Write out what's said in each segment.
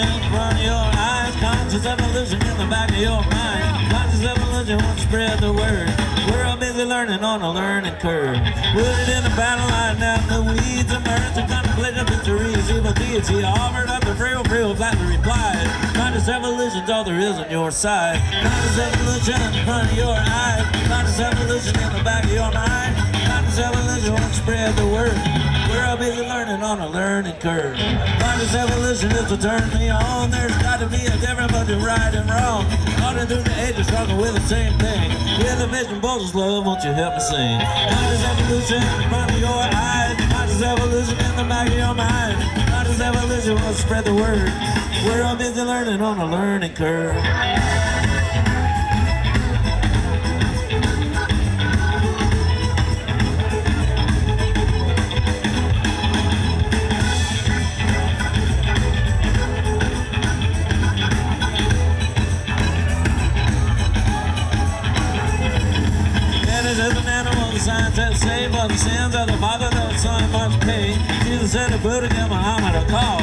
front of your eyes. Conscious evolution in the back of your mind. Conscious evolution won't spread the word. We're all busy learning on a learning curve. Wooded in the battle line now the weeds of mirth and contemplating victories. Evil deity offered up the frail, frail, flatly replied. Conscious evolution's all there is on your side. Conscious evolution in front of your eyes. Conscious evolution in the back of your mind. Conscious evolution won't spread the word. We're all busy learning on a learning curve. Conscious evolution is to turn me on. There's got to be a difference between right and wrong. All through the ages, struggle with the same thing. With the vision, boldest love, won't you help me sing? Conscious evolution in front of your eyes. Conscious evolution in the back of your mind. Conscious evolution will spread the word. We're all busy learning on a learning curve. Say For the sins of the father the son must pay Jesus said the Buddha gave Muhammad a call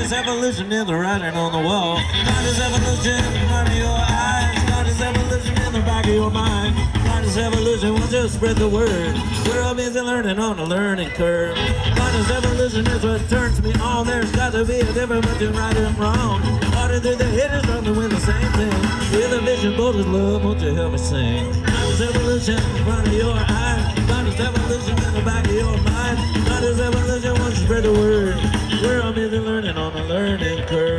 Conscious evolution in the writing on the wall. Conscious evolution in front of your eyes. Conscious evolution in the back of your mind. Conscious evolution we'll just spread the word. We're all busy learning on the learning curve. Conscious evolution is what turns me on. There's got to be a difference between right and wrong Harder through the hitters struggling with the same thing. With a vision bold as love, won't you help me sing? Conscious evolution in front of your eyes Conscious evolution in the back of your mind. Conscious evolution wants to spread the word. We're all busy learning on a learning curve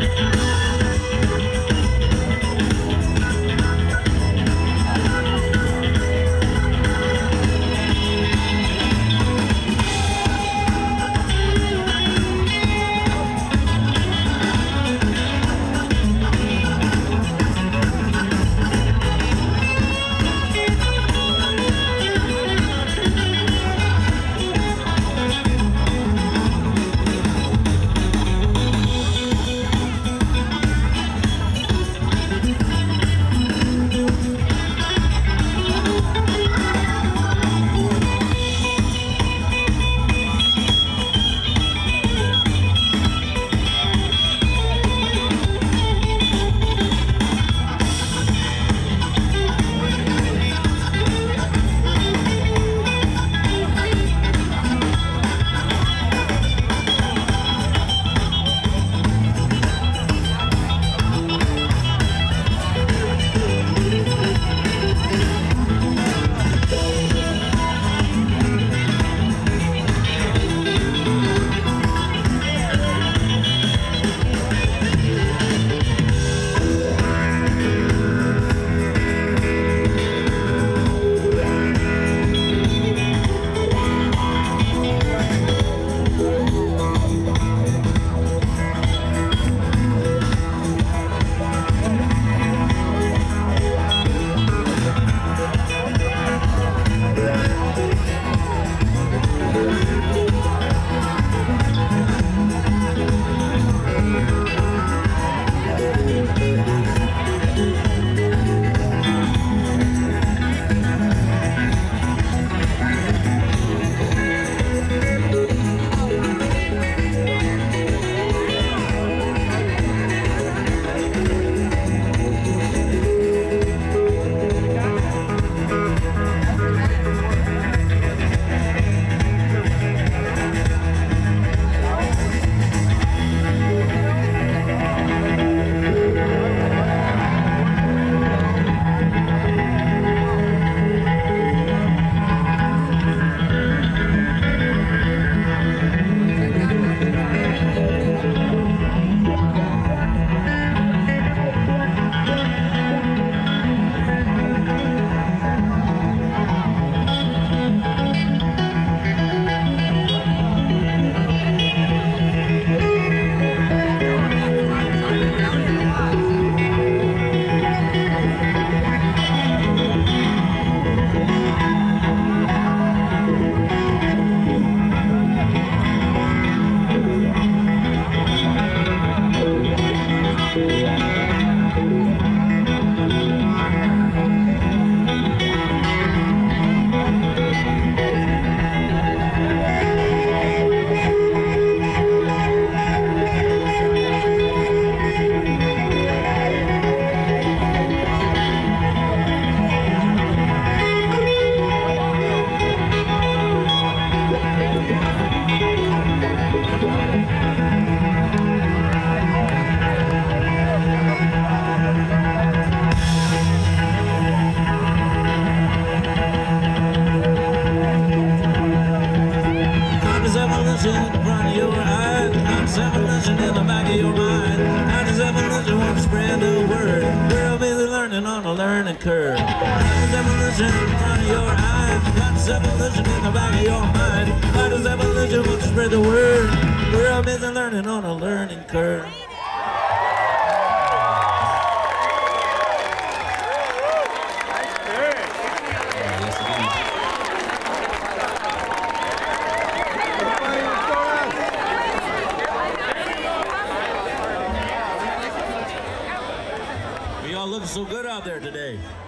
learning curve. Evolution in your eyes. Evolution in the back of your mind. Conscious evolution wants to spread the word. We're all busy learning on a learning curve. Out there today.